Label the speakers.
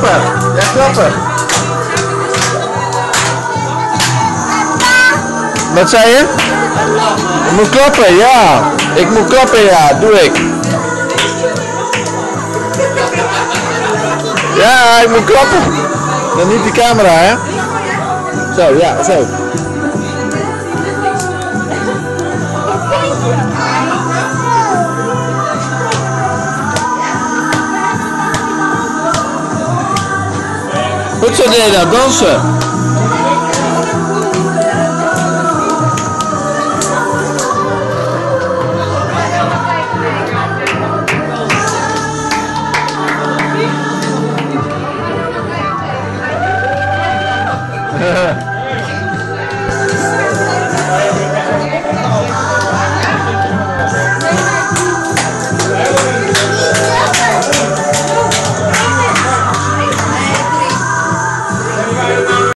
Speaker 1: klappen. Ja, klappen. Wat zei je? Ik moet klappen, ja. Ik moet klappen, ja. Doe ik. Ja, ik moet klappen. Dan niet die camera, hè? Zo, ja, zo. Retournez la danse.